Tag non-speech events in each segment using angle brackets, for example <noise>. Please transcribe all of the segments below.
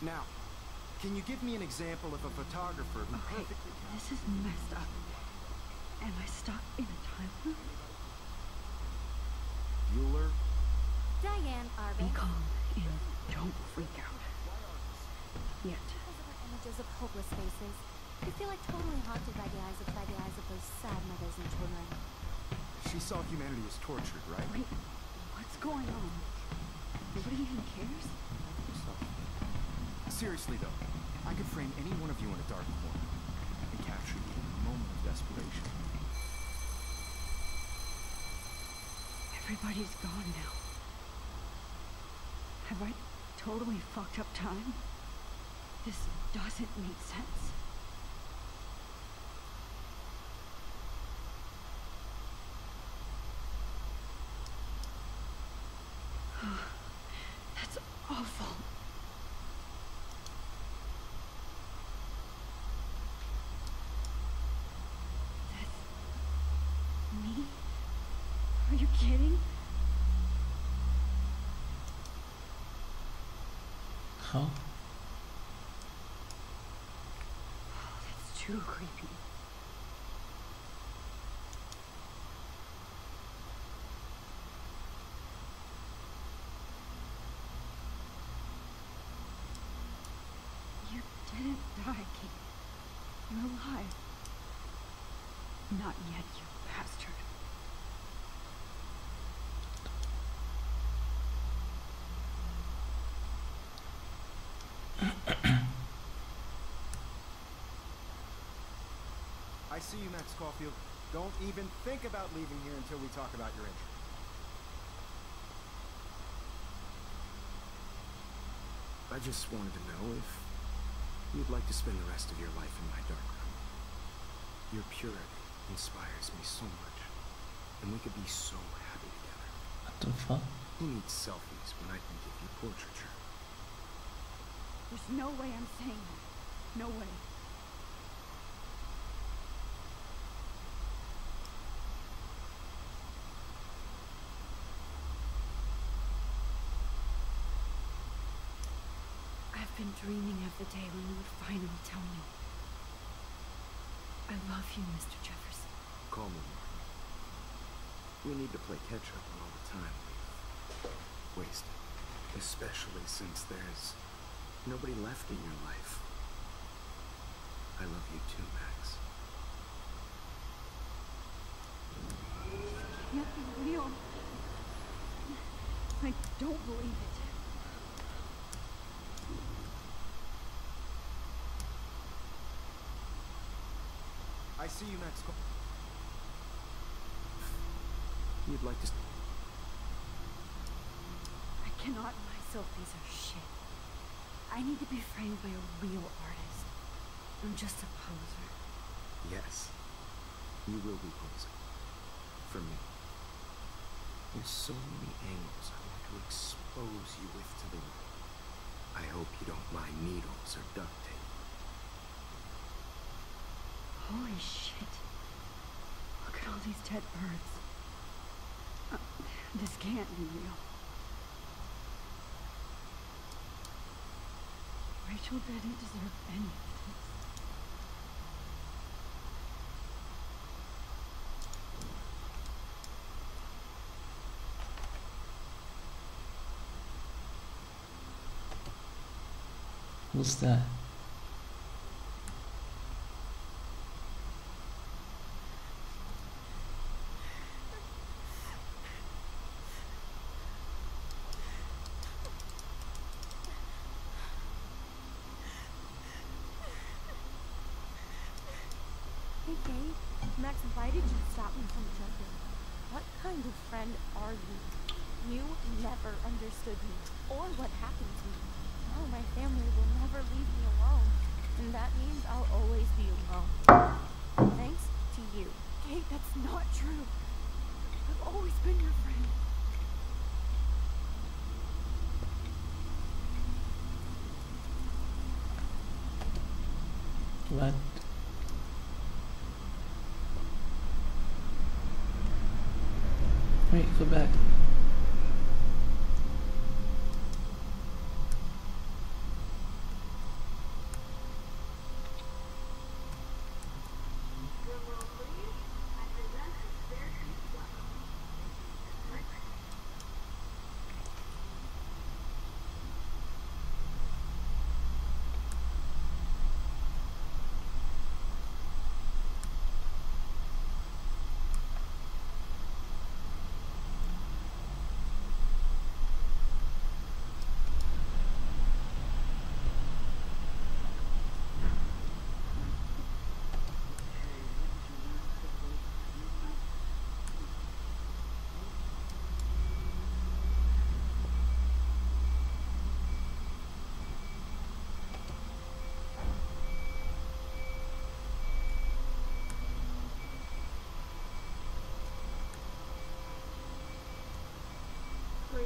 Now, can you give me an example of a photographer who Okay, perfectly... this is messed up. Am I stuck in a time loop? Bueller? Diane Be calm and don't freak out. Yet. Because of her images of hopeless faces, I feel like totally haunted by the eyes of by the eyes of those sad mothers and children. She saw humanity as tortured, right? Wait, what's going on? Nobody even cares? Seriously though, I could frame any one of you in a dark corner and capture you in a moment of desperation. Everybody's gone now. Have I totally fucked up time? This doesn't make sense. <sighs> That's awful. That's me? Are you kidding? How? Oh, that's too creepy. You didn't die, Kate. You're alive. Not yet, you I see you, Max Caulfield. Don't even think about leaving here until we talk about your injury. I just wanted to know if you'd like to spend the rest of your life in my dark room. Your purity inspires me so much, and we could be so happy together. What the fuck? Who needs selfies when I can give you portraiture? There's no way I'm saying that. No way. I've been dreaming of the day when you would finally tell me. I love you, Mr. Jefferson. Call me Martin. We need to play catch up on all the time we've wasted. Especially since there's nobody left in your life. I love you too, Max. Can't be real. I don't believe it. I see you. Caul- You'd like to. I cannot myself these are shit. I need to be framed by a real artist. I'm just a poser. Yes. You will be posing. For me. There's so many angles I want to expose you with to the world. I hope you don't mind needles or duct tape. Holy shit. Look at all these dead birds. Uh, this can't be real. Rachel didn't deserve any of this. Who's that? Hey, Kate. Max invited you to stop me from jumping. What kind of friend are you? You never understood me or what happened to me. Now my family will never leave me alone, and that means I'll always be alone. Thanks to you. Kate, that's not true. I've always been your friend. What? Wait, go back.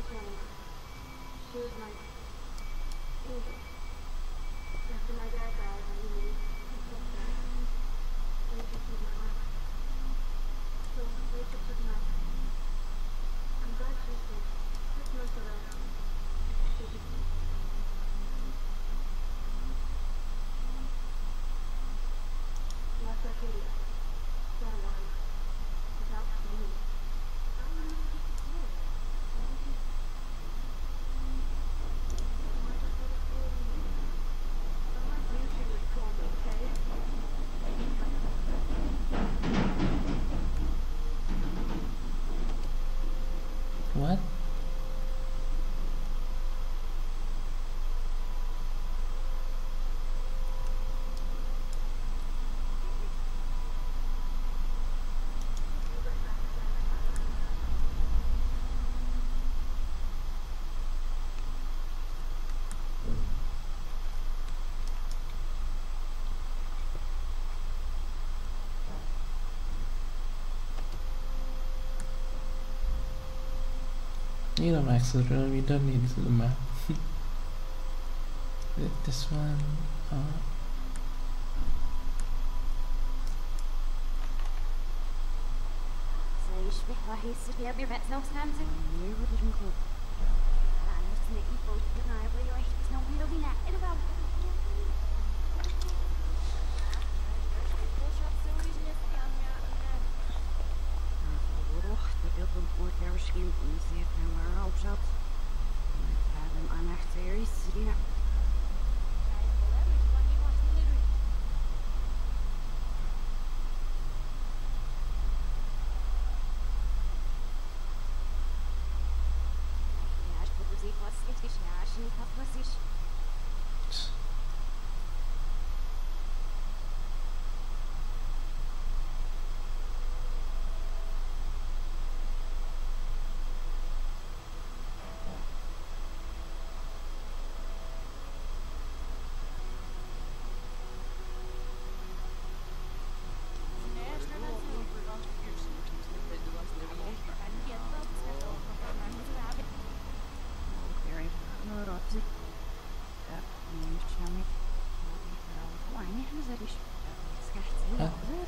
She was my angel. After my dad died, I knew he took that. Rachel took my life. So Rachel took nothing. I'm glad she's safe. Six months ago, she just left Arcadia. San Juan. Without me. I don't know what to do. You should have told me, okay? What? You know, Max is real. We don't need the map. <laughs> With this one, uh, Zeg, ik waar is het weer met zelfs namens Hier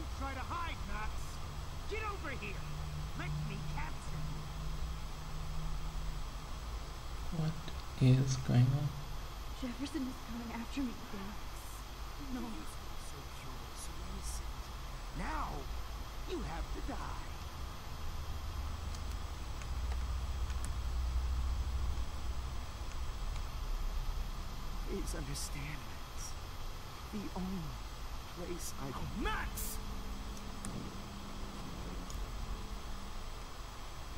Don't try to hide, Max! Get over here! Let me capture you! what is going on? Jefferson is coming after me, Dax. No. So pure, so innocent. Now, you have to die. Please understand, Max. The only place I can... Max!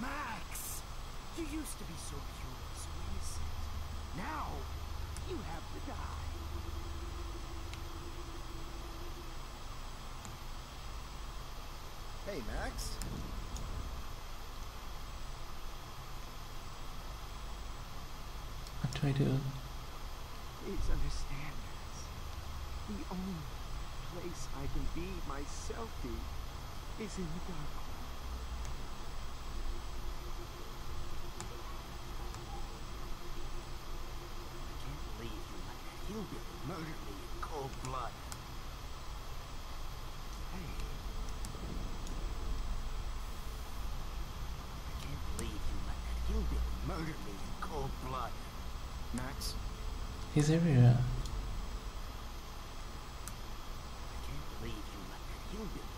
Max! You used to be so pure, so innocent. Now, you have to die. Hey, Max. What do I do? Please understand, Max. We only place I can be myself in is in the dark. I can't believe you let that hillbilly murder me in cold blood. Hey. I can't believe you let that hillbilly murder me in cold blood. Max, He's everywhere.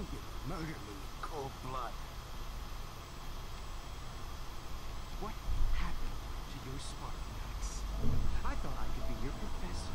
You could murder me in cold blood. What happened to your Spartan axe? I thought I could be your professor.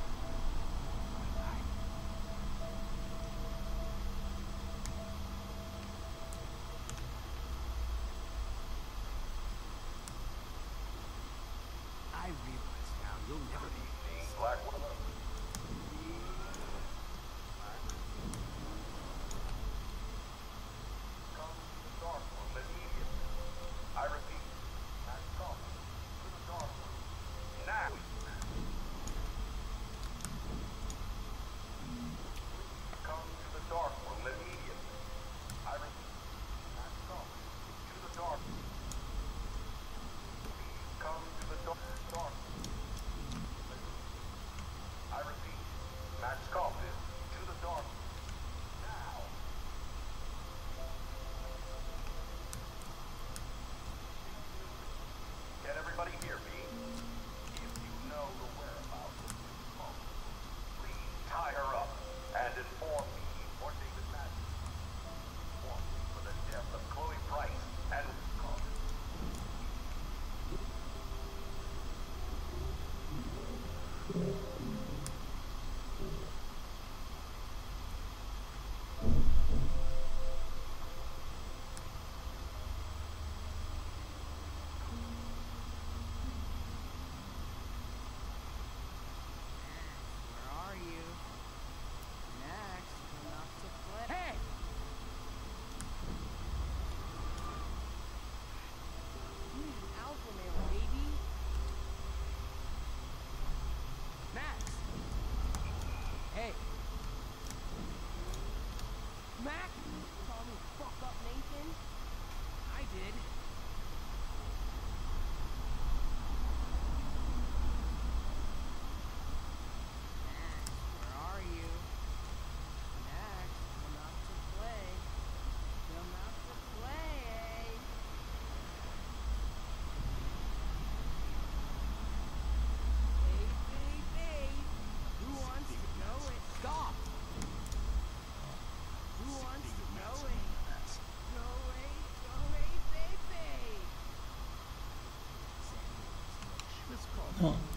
Oh.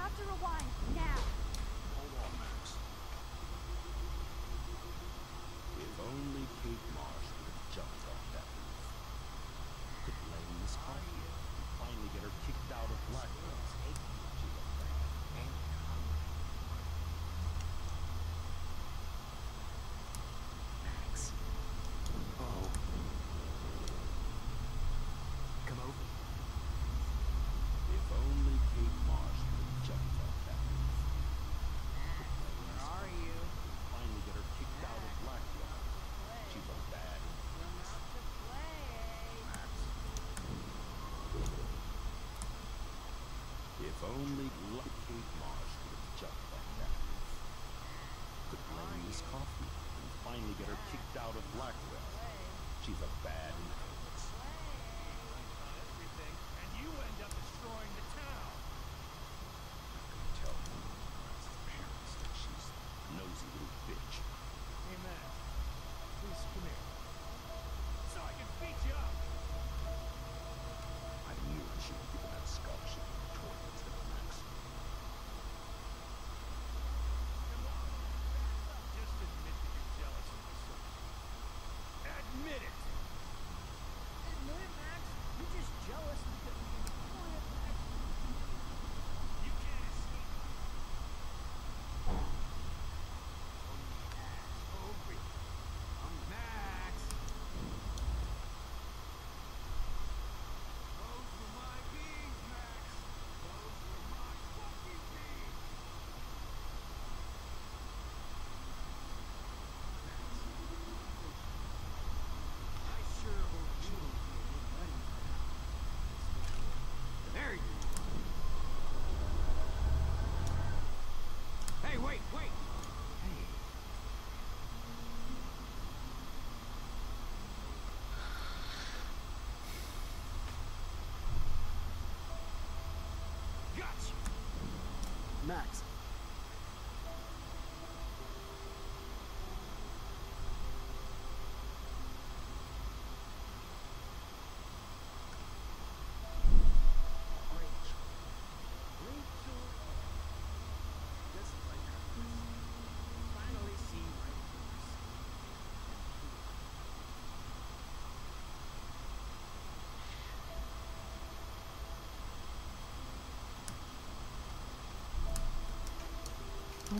have to rewind. If only Lockheed Marsh could have jumped like that. Could blame Miss coffee. and finally get her kicked out of Blackwell. She's a bad max.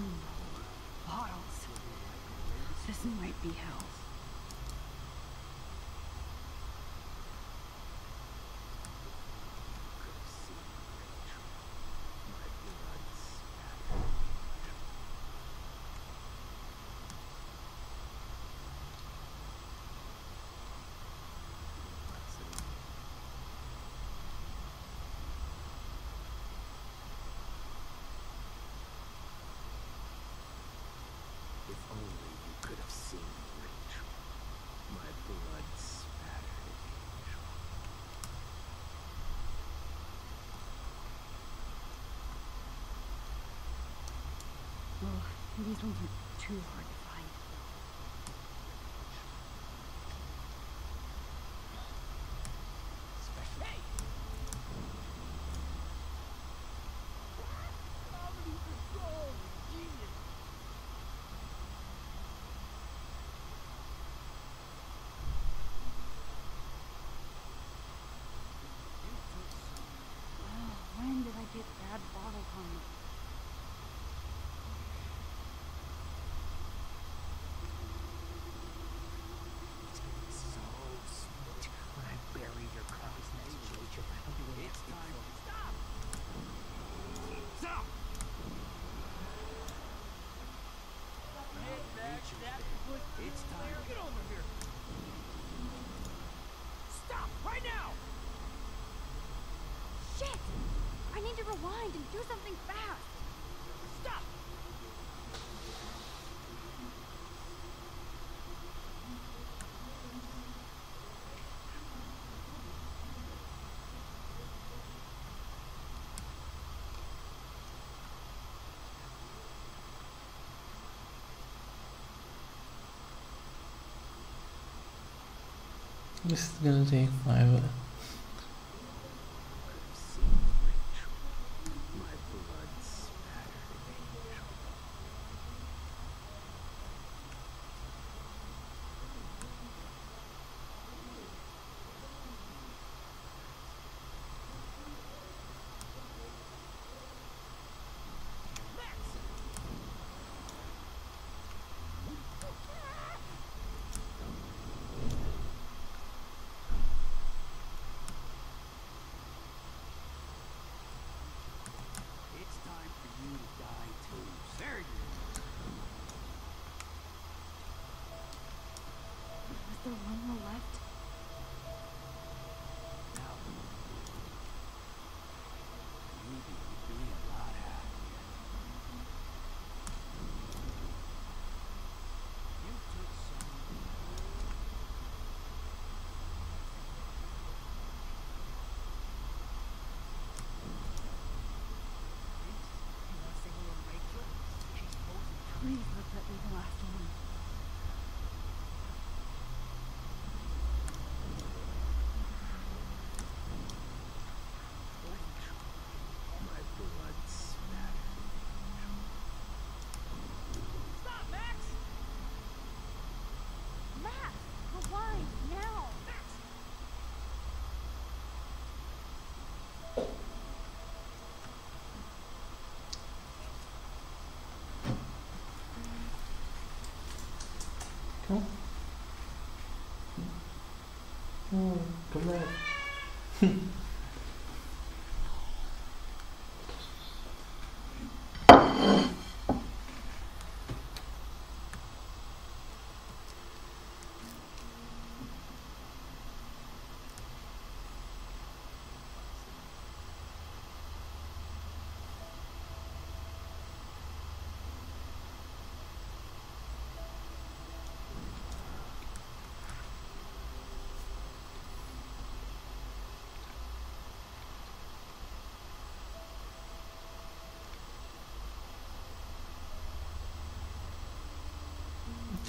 Oh, Bottles. This might be hell. These ones are too hard. rewind and do something fast. Stop! This is gonna take forever. afternoon. Oh, 来。哼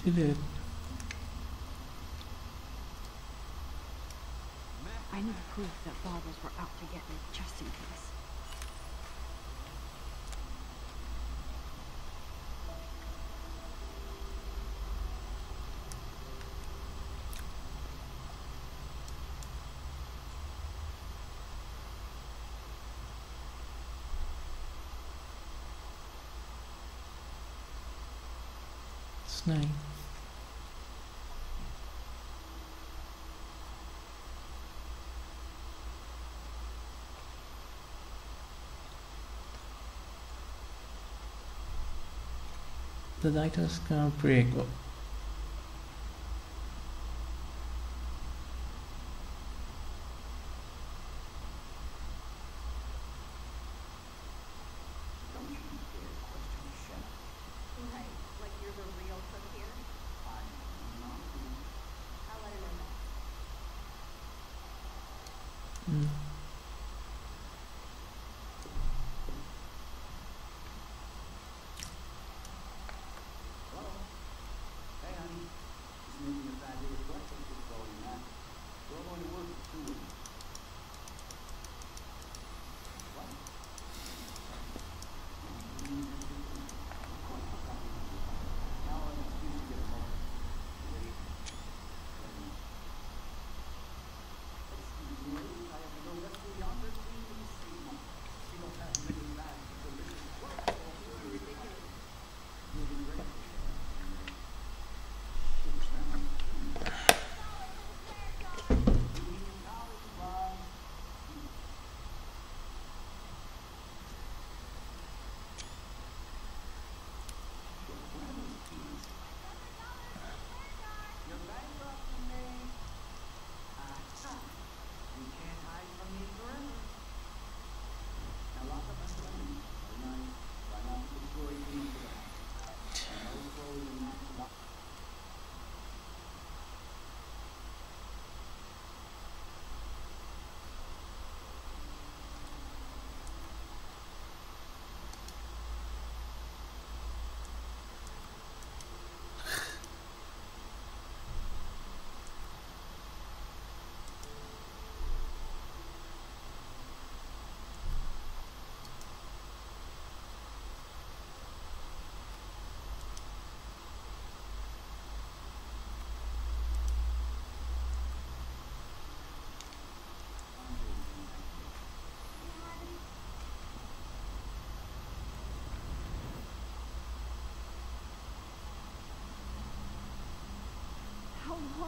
hillbilly did. I need proof that barbers were out to get me, just in case. It's The lighters gonna break.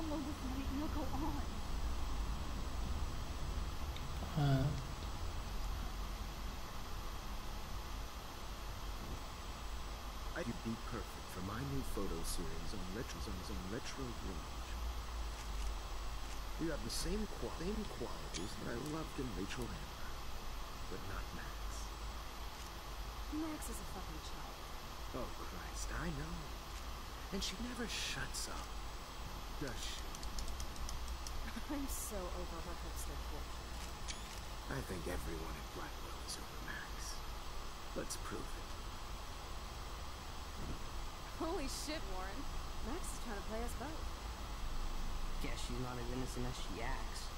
How long will this nightmare go on? Uh, You'd be perfect for my new photo series on retro on retro range. You have the same qua- same qualities that I loved in Rachel Amber, but not Max. Max is a fucking child. Oh Christ, I know. And she never shuts up, does she? I'm so over her hipster bullshit. I think everyone at Blackwell is over Max. Let's prove it. Holy shit, Warren. Max is trying to play us both. Guess she's not as innocent as she acts.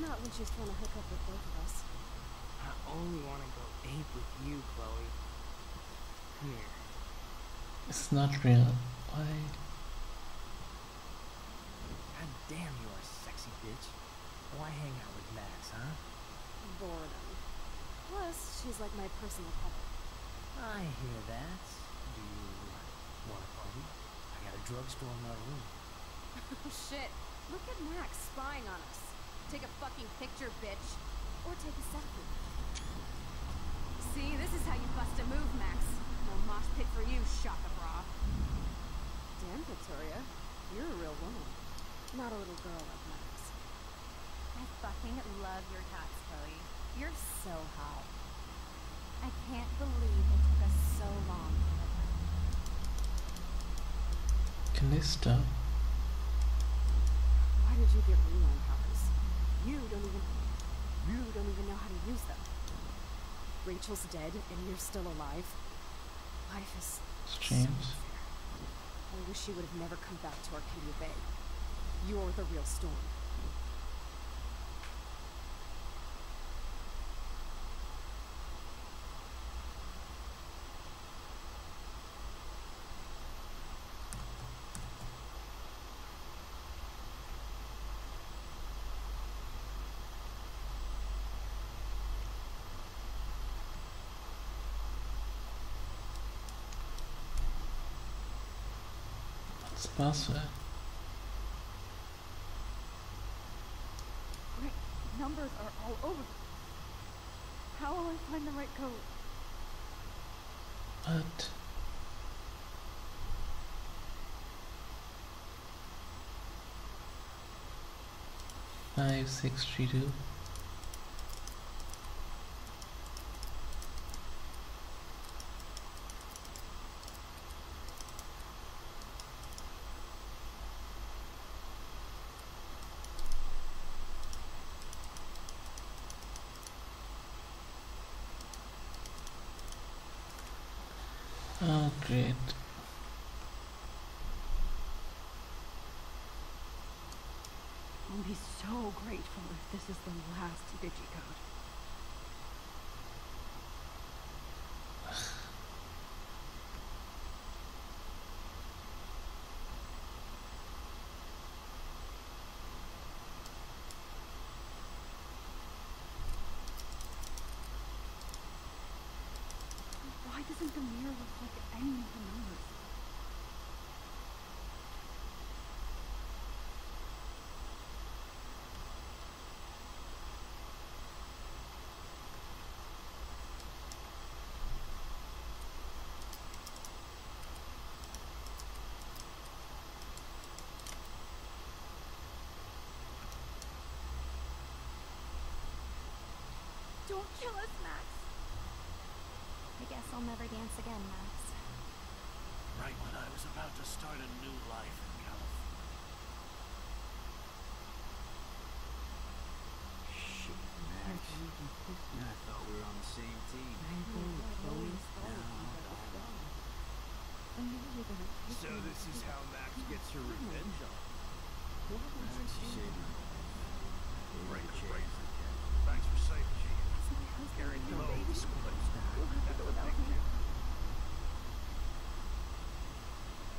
Not when she's trying to hook up with both of us. I only want to go ape with you, Chloe. Come here. it's not real. Why? God damn, you are a sexy bitch. Why hang out with Max, huh? Boredom. Plus, she's like my personal puppet. I hear that. Do you want a party? I got a drugstore in my room. Oh <laughs> shit. Look at Max spying on us. Take a fucking picture, bitch. Or take a selfie. See, this is how you bust a move, Max. No mosh pit for you, Shaka Bra. Damn, Victoria. You're a real woman. Not a little girl like Max. I fucking love your tats, Chloe. You're so hot. I can't believe it took us so long to get them. Can? Why did you get rewind powers? You don't even you don't even know how to use them. Rachel's dead and you're still alive. Life is so Strange. unfair. I wish you would have never come back to Arcadia Bay. You're the real storm. What's the password? Great. Numbers are all over. How will I find the right code? What? Five six three two. Oh great. I'll be so grateful if this is the last digicode. Why doesn't the mirror any of the numbers? Don't kill us, Max. I guess I'll never dance again, Max. Right when I was about to start a new life in California. Shit, Max. I thought we were on the same team. So this is how Max gets her revenge on me. Max, you saved my life. Break Good break. chance. Thanks for saving me.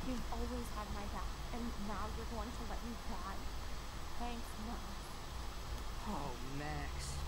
You've always had my back, and now you're going to let me die. Thanks, Max. Oh, Max.